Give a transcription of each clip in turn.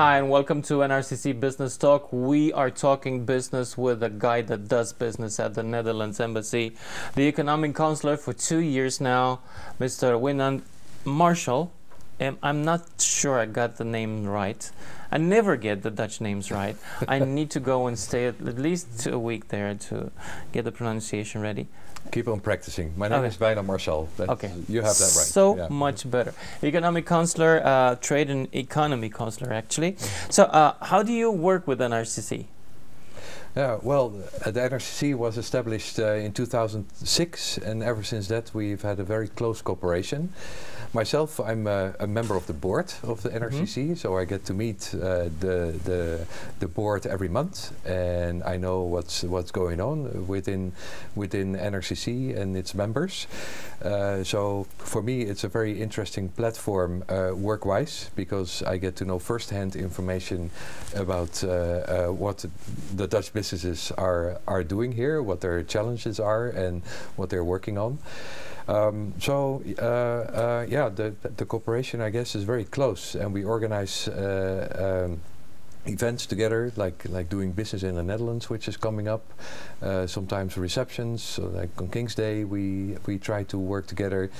Hi, and welcome to NRCC Business Talk. We are talking business with a guy that does business at the Netherlands Embassy, the economic counselor for two years now, Mr. Wijnand Marchal. Um, I'm not sure I got the name right. I never get the Dutch names right. I need to go and stay at, at least a week there to get the pronunciation ready. Keep on practicing. My name Okay. is Wijnand Marchal. That's- Okay. You have that right. So Yeah. much better. Economic counselor, uh, trade and economy counselor, actually. So, uh, how do you work with NRCC? Yeah, well, uh, the NRCC was established uh, in 2006, and ever since that, we've had a very close cooperation. Myself, I'm uh, a member of the board of the NRCC, so I get to meet uh, the, the the board every month, and I know what's what's going on within within NRCC and its members. Uh, so for me, it's a very interesting platform uh, work-wise because I get to know firsthand information about uh, uh, what the Dutch businesses are are doing here, what their challenges are, and what they're working on. Um, so uh, uh, yeah, the the cooperation I guess is very close, and we organize. Uh, um, events together like like doing business in the Netherlands which is coming up uh, sometimes receptions so like on King's Day we we try to work together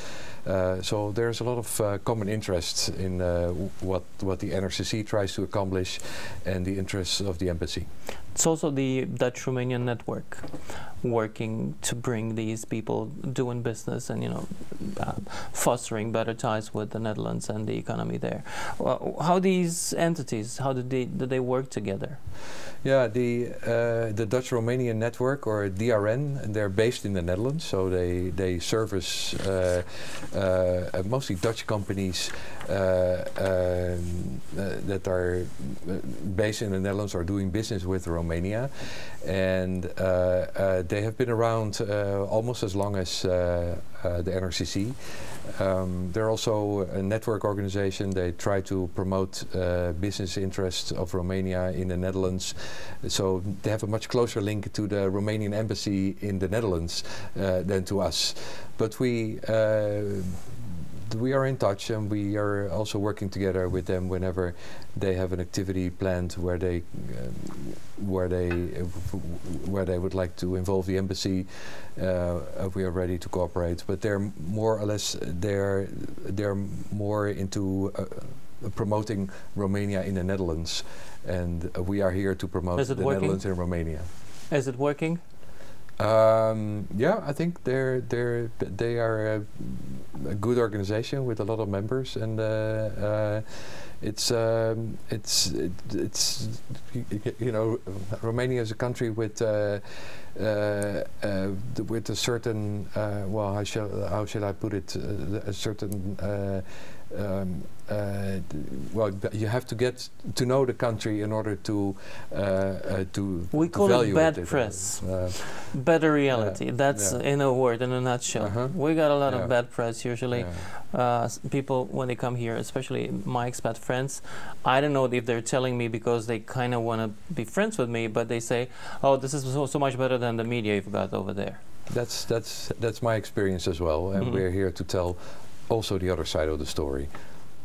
uh, so there's a lot of uh, common interests in what what the NRCC tries to accomplish and the interests of the embassy It's also the Dutch Romanian network working to bring these people doing business and you know uh, fostering better ties with the Netherlands and the economy there. Well, how these entities how do they do they work together? Yeah, the uh, the Dutch Romanian network or DRN, they're based in the Netherlands, so they they service uh, uh, mostly Dutch companies Eh, eh, eh, that are based in the Netherlands are doing business with Romania, and they have been around almost as long as the NRCC. Um, they're also a network organization. They try to promote uh, business interests of Romania in the Netherlands. So they have a much closer link to the Romanian embassy in the Netherlands uh, than to us. But we uh, we are in touch and we are also working together with them whenever they have an activity planned where they um, where they uh, where they would like to involve the embassy uh, uh, we are ready to cooperate but they're more or less they're they're more into uh, uh, promoting Romania in the Netherlands and uh, we are here to promote the working? Netherlands in Romania Is it working? Um, yeah, I think they're they're they are a, a good organization with a lot of members, and uh, uh, it's um, it's it, it's you know Romania is a country with. Uh, uh, uh, with a certain, uh, well, how shall how shall I put it? A certain, um, uh, well, you have to get to know the country in order to uh, uh, to We to call it bad Uh, press. uh, Better reality. That's yeah. in a word, in a nutshell. Uh-huh. We got a lot Yeah. of bad press usually. yeah. uh, people when they come here, especially my expat friends, I don't know if they're telling me because they kind of want to be friends with me, but they say, "Oh, this is so, so much better than the media you've got over there." That's that's that's my experience as well, and Mhm. we're here to tell also the other side of the story.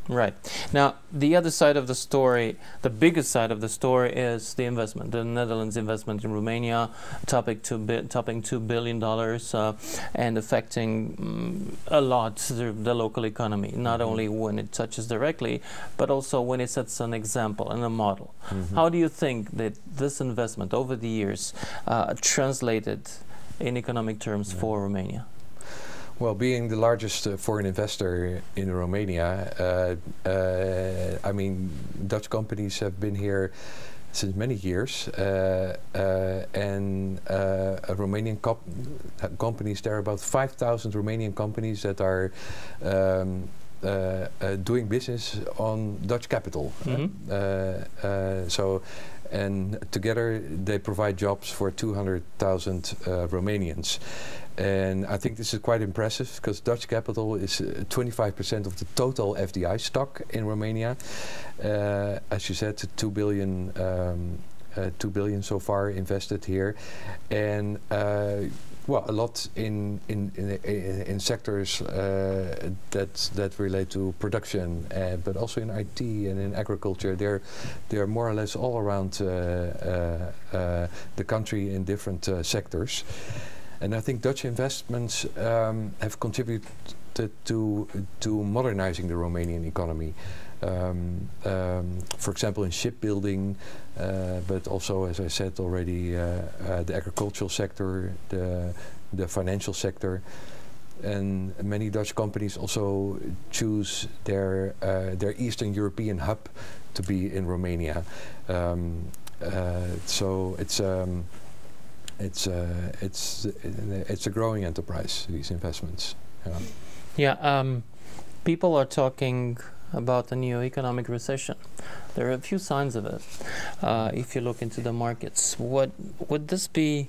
Right. Now, the other side of the story, the biggest side of the story is the investment, the Netherlands investment in Romania, topping two, bi- topping $2 billion uh, and affecting mm, a lot the, the local economy, not Mhm. only when it touches directly, but also when it sets an example and a model. Mhm. How do you think that this investment over the years uh, translated in economic terms Yeah. for Romania? Well, being the largest uh, foreign investor in Romania, uh, uh, I mean, Dutch companies have been here since many years, uh, uh, and uh, Romanian comp- companies. There are about 5,000 Romanian companies that are. Um, uh, uh, doing business on Dutch capital. Uh, uh, so, and together they provide jobs for 200,000 uh, Romanians. And I think this is quite impressive because Dutch capital is uh, 25% of the total FDI stock in Romania. Uh, as you said, 2 billion. Um, uh, 2 billion so far invested here and uh, well, a lot in in in, in, sectors uh, that that relate to production, uh, but also in IT and in agriculture. They're they're more or less all around uh, uh, uh the country in different uh, sectors, and I think Dutch investments um, have contributed to to modernizing the Romanian economy. Um, um, for example, in shipbuilding, uh, but also, as I said already, uh, the agricultural sector, the the financial sector, and many Dutch companies also choose their their Eastern European hub to be in Romania. Um, so it's. It's it's it's a growing enterprise. These investments. Yeah. Yeah. Um, people are talking about a new economic recession. There are a few signs of it. Uh, if you look into the markets, what would this be?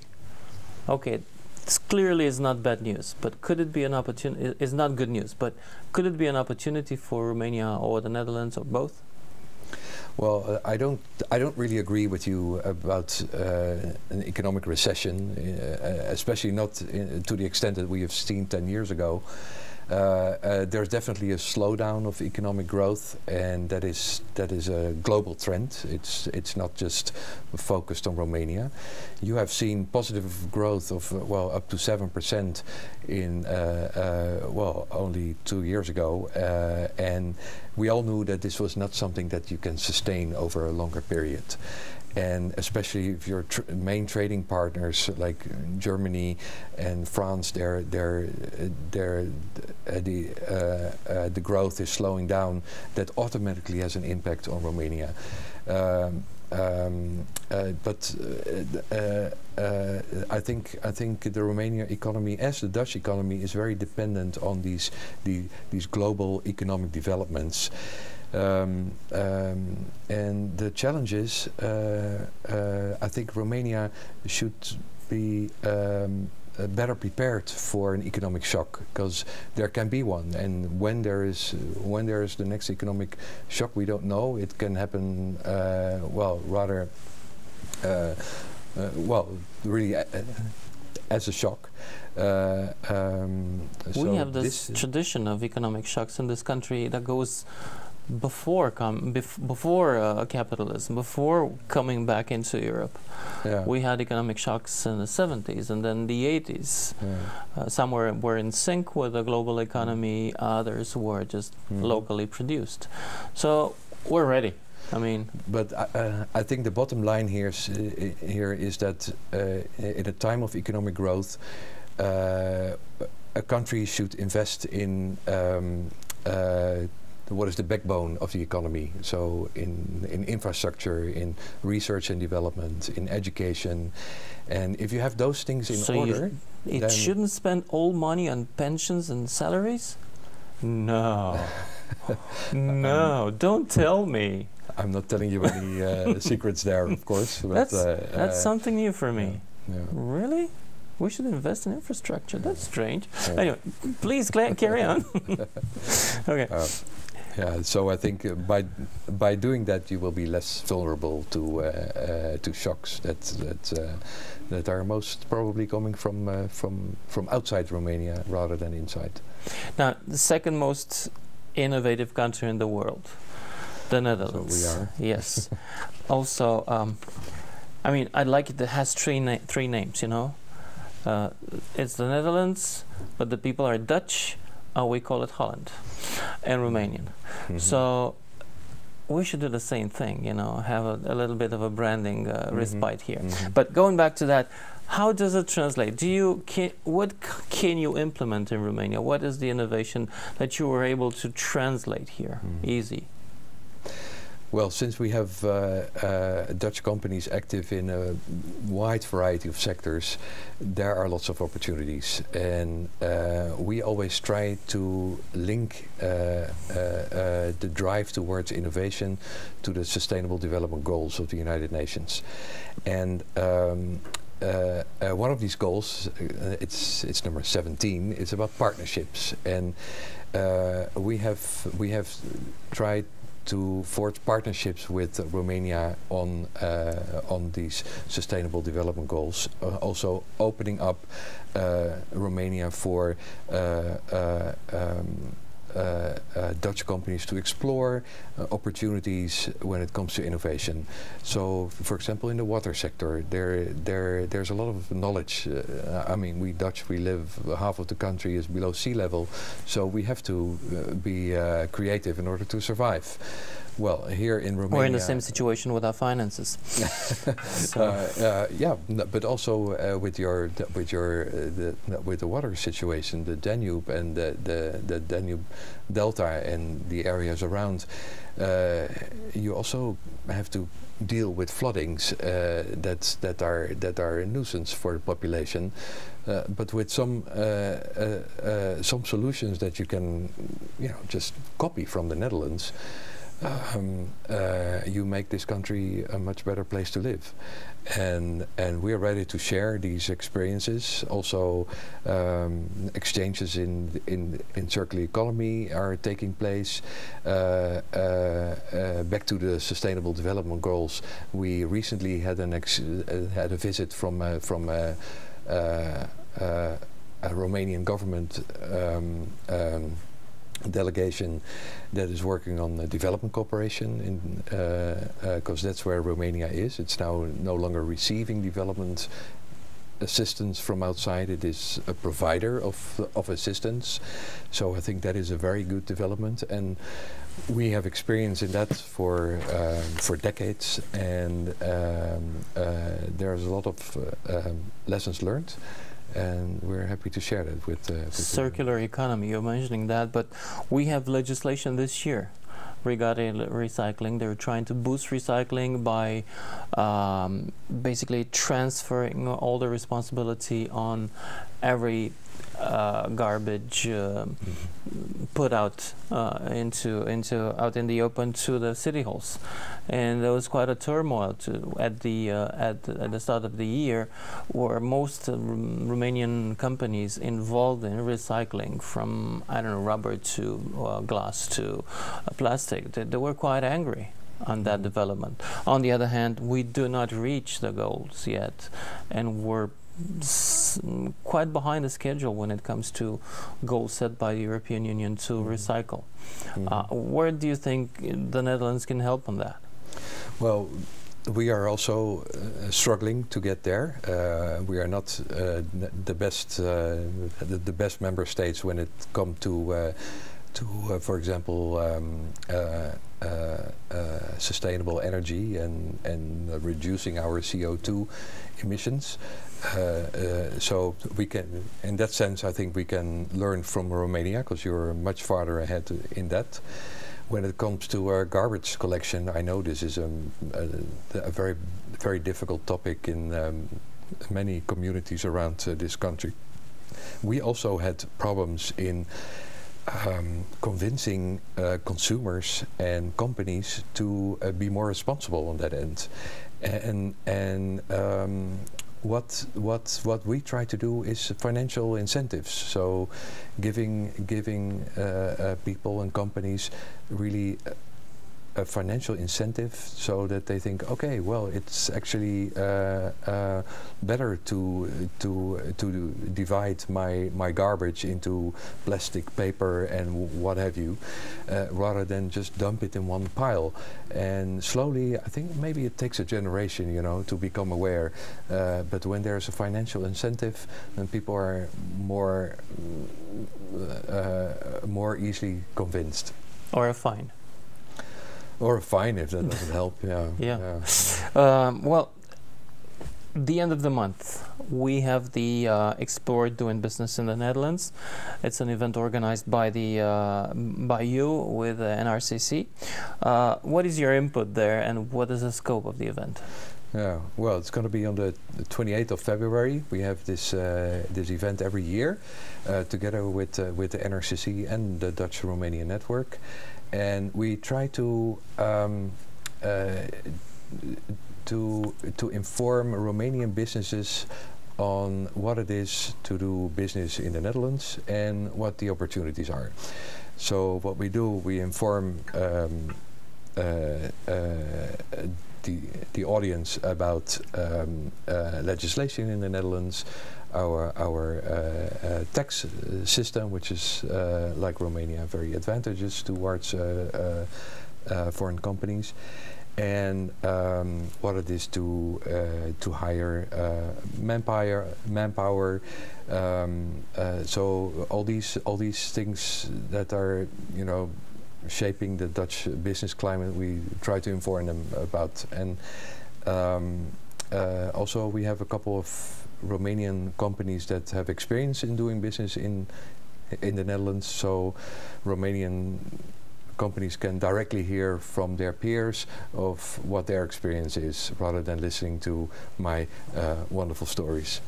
Okay, this clearly is not bad news, but could it be an opportunity? It's not good news, but could it be an opportunity for Romania or the Netherlands or both? Well, uh, I don't. I don't really agree with you about uh, an economic recession, uh, especially not to the extent that we have seen ten years ago. Uh, uh, there's definitely a slowdown of economic growth, and that is that is a global trend. It's it's not just focused on Romania. You have seen positive growth of uh, well up to seven percent in well only two years ago, and we all knew that this was not something that you can sustain over a longer period and especially if your tr main trading partners like Germany and France, they're, they're, they're, uh, the, uh, uh, the growth is slowing down, that automatically has an impact on Romania. Um, um, uh, but uh, uh, I think I think the Romanian economy, as the Dutch economy, is very dependent on these the, these global economic developments. Um, um, and the challenge is, uh, uh, I think Romania should be um, uh, better prepared for an economic shock because there can be one. And when there is when there is the next economic shock, we don't know. It can happen. Uh, well, rather. Uh, uh, well, really as a shock. Uh, um, we so have this, this tradition of economic shocks in this country that goes before com bef before uh, capitalism, before coming back into Europe. Yeah. We had economic shocks in the 70s and then the 80s. Yeah. Uh, some were, were in sync with the global economy, others were just mm. locally produced. So we're ready. I mean, but uh, I think the bottom line here is, here is that uh, in a time of economic growth, uh, a country should invest in um, uh, what is the backbone of the economy. So in, in infrastructure, in research and development, in education. And if you have those things in so order... it shouldn't spend all money on pensions and salaries? No. no, don't tell me. I'm not telling you any uh, secrets there, of course. that's uh, that's uh, something new for me. Yeah. Yeah. Really? We should invest in infrastructure. That's strange. Yeah. Anyway, please carry on. okay. Yeah, so I think uh, by by doing that you will be less vulnerable to uh, uh, to shocks that that uh, that are most probably coming from uh, from from outside Romania rather than inside. Now, the second most innovative country in the world, the Netherlands. So we are. Yes. also, um, I mean, I like it. It has three na three names. You know, uh, it's the Netherlands, but the people are Dutch uh, we call it Holland and Romanian. Mm -hmm. So we should do the same thing, you know, have a, a little bit of a branding uh, mm -hmm. respite here. Mm -hmm. But going back to that, how does it translate? Do you can, what can you implement in Romania? What is the innovation that you were able to translate here? Mm-hmm. Easy. Well, since we have uh, uh, Dutch companies active in a wide variety of sectors, there are lots of opportunities. And uh, we always try to link uh, uh, uh, the drive towards innovation to the Sustainable Development Goals of the United Nations. And um, uh, uh, one of these goals, uh, it's it's number 17. It's about partnerships, and we have we have tried to forge partnerships with Romania on on these sustainable development goals. also opening up Romania for uh, uh, Dutch companies to explore uh, opportunities when it comes to innovation. So, for example, in the water sector, there, there, there's a lot of knowledge. Uh, I mean, we Dutch, we live half of the country is below sea level, so we have to uh, be uh, creative in order to survive. Well, here in Romania, we're in the same situation with our finances. uh, uh, yeah, but also uh, with your with your uh, the, with the water situation, the Danube and the the, the Danube Delta and the areas around, uh, you also have to deal with floodings uh, that that are that are a nuisance for the population. Uh, but with some uh, uh, some solutions that you can, you know, just copy from the Netherlands, um, uh, you make this country a much better place to live. And and we're ready to share these experiences. Also, um, exchanges in in in circular economy are taking place. Uh, uh, uh back to the Sustainable Development Goals, we recently had an uh, had a visit from uh, from a Romanian government. Um, um, delegation that is working on the development cooperation because uh, uh, that's where Romania is. It's now no longer receiving development assistance from outside. It is a provider of of assistance. So I think that is a very good development, and we have experience in that for um, for decades, and um, uh, there's a lot of uh, um, lessons learned and we're happy to share that with, uh, circular economy. You're mentioning that, but we have legislation this year regarding recycling. They're trying to boost recycling by um, basically transferring all the responsibility on every uh, garbage uh, put out uh, into into out in the open to the city halls, and there was quite a turmoil to at the uh, at, the, at the start of the year, where most Romanian companies involved in recycling, from I don't know rubber to uh, glass to uh, plastic, they, they were quite angry on that mm-hmm. development. On the other hand, we do not reach the goals yet, and we're quite behind the schedule when it comes to goals set by the European Union to mm. recycle. Mm. Uh, where do you think the Netherlands can help on that? Well, we are also uh, struggling to get there. Uh, we are not uh, the best, uh, the, the, best member states when it comes to, uh, to for example, um, sustainable energy and and reducing our CO2 emissions. Uh, uh, so we can, in that sense, I think we can learn from Romania because you're much farther ahead in that. When it comes to our garbage collection, I know this is a, a, a very, very difficult topic in um, many communities around uh, this country. We also had problems in um, convincing uh, consumers and companies to uh, be more responsible on that end. And, and um, what what what we try to do is financial incentives. So, giving giving uh, people and companies really a financial incentive so that they think, okay, well, it's actually uh, uh, better to to to divide my my garbage into plastic, paper, and what have you, uh, rather than just dump it in one pile. And slowly, I think maybe it takes a generation, you know, to become aware. Uh, but when there's a financial incentive, then people are more uh, more easily convinced. Or a fine. Or a fine if that doesn't help. Yeah. Yeah. yeah. Um, well, the end of the month, we have the uh, Explore Doing Business in the Netherlands. It's an event organized by the uh, by you with uh, NRCC. Uh, what is your input there, and what is the scope of the event? Yeah, well, it's going to be on the, the 28th of February. We have this uh, this event every year, uh, together with with the NRCC and the Dutch Romanian Network and we try to um, uh, to to inform Romanian businesses on what it is to do business in the Netherlands and what the opportunities are. So what we do, we inform um, the, the audience about um, legislation in the Netherlands, our our uh, uh, tax system, which is uh, like Romania, very advantageous towards foreign companies, and um, what it is to to hire manpower, manpower. Um, so all these all these things that are you know shaping the Dutch business climate, we try to inform them about and. Um, uh, also, we have a couple of Romanian companies that have experience in doing business in in the Netherlands. So Romanian companies can directly hear from their peers of what their experience is, rather than listening to my uh, wonderful stories.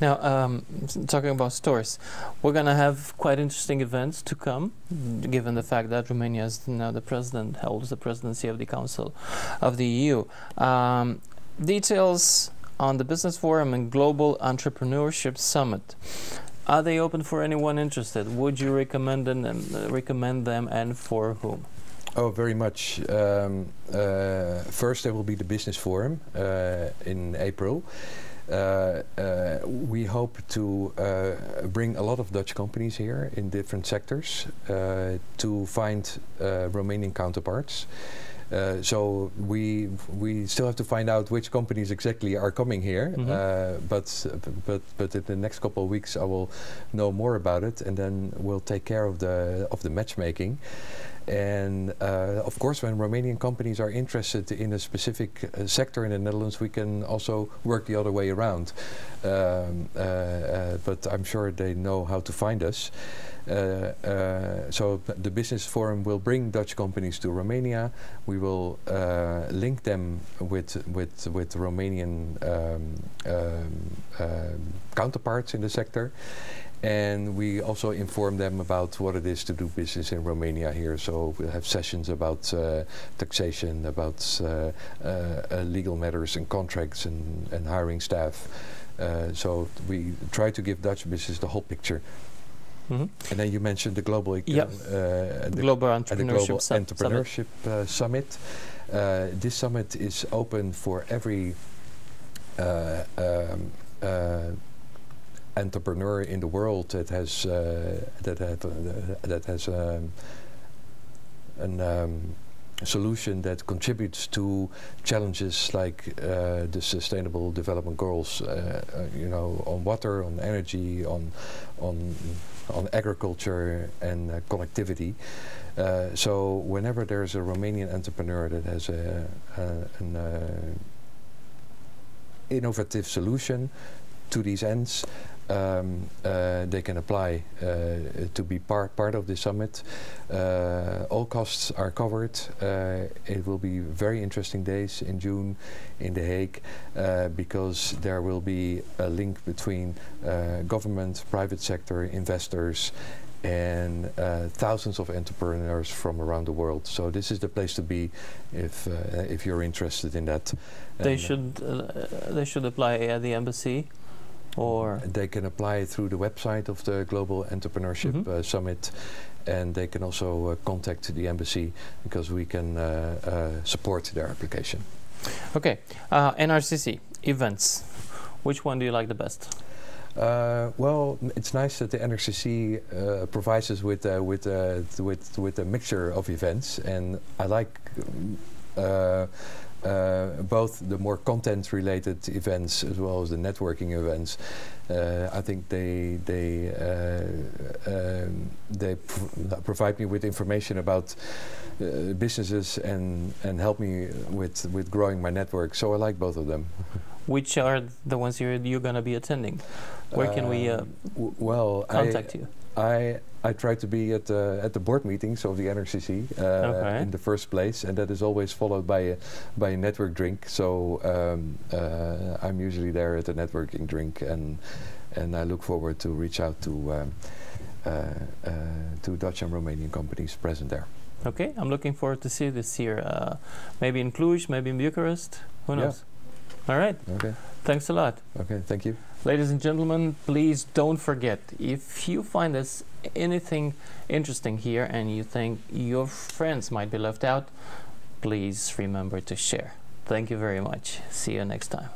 Now, um, talking about stores, we're going to have quite interesting events to come, given the fact that Romania is now the president, holds the presidency of the Council of the EU. Um, details on the Business Forum and Global Entrepreneurship Summit. Are they open for anyone interested? Would you recommend them, uh, recommend them and for whom? Oh, very much. Um, uh, first, there will be the Business Forum uh, in April. Uh, uh, we hope to uh, bring a lot of Dutch companies here in different sectors to find Romanian counterparts. Uh, so we we still have to find out which companies exactly are coming here. Mm -hmm. uh, but but but in the next couple of weeks, I will know more about it, and then we'll take care of the of the matchmaking. And uh, of course, when Romanian companies are interested in a specific uh, sector in the Netherlands, we can also work the other way around. Um, uh, uh but I'm sure they know how to find us. Uh, uh, so the business forum will bring Dutch companies to Romania. We will uh, link them with with with Romanian um, um, counterparts in the sector, and we also inform them about what it is to do business in Romania here. So we'll have sessions about uh, taxation, about uh, uh, legal matters and contracts and, and hiring staff. so we try to give Dutch business the whole picture. Mm -hmm. And then you mentioned the global, uh, yep. uh, the global entrepreneurship, global entrepreneurship summit. summit. Uh, this summit is open for every uh, um, uh, entrepreneur in the world that has that have that has um, an um, solution that contributes to challenges like uh, the sustainable development goals uh, uh, you know on water on energy on on on agriculture and uh, connectivity. Uh, so whenever there's a Romanian entrepreneur that has a, a an uh, innovative solution to these ends, um, uh, they can apply uh, to be part part of the summit. Uh, all costs are covered. it will be very interesting days in June in The Hague because there will be a link between government, private sector, investors, and uh, thousands of entrepreneurs from around the world. So this is the place to be if uh, if you're interested in that. They and should uh, they should apply at the embassy or they can apply through the website of the Global Entrepreneurship mm -hmm. Summit and they can also uh, contact the embassy because we can uh, support their application. Okay, NRCC events. Which one do you like the best? Uh, well, it's nice that the NRCC uh, provides us with uh, with with with a mixture of events, and I like uh, both the more content-related events as well as the networking events. Uh, I think they they uh, um, they pr provide me with information about uh, businesses and and help me with with growing my network. So I like both of them. Which are the ones you're you're going to be attending? Where can we uh, well contact I, you? I I try to be at the at the board meetings of the NRCC uh, okay. in the first place, and that is always followed by a by a network drink. So um, uh, I'm usually there at the networking drink, and and I look forward to reach out to um, uh, uh to Dutch and Romanian companies present there. Okay, I'm looking forward to see this year. Uh, maybe in Cluj, maybe in Bucharest. Who knows? Yeah. All right. Okay. Thanks a lot. Okay. Thank you. Ladies and gentlemen, please don't forget if you find this anything interesting here and you think your friends might be left out, please remember to share. Thank you very much. See you next time.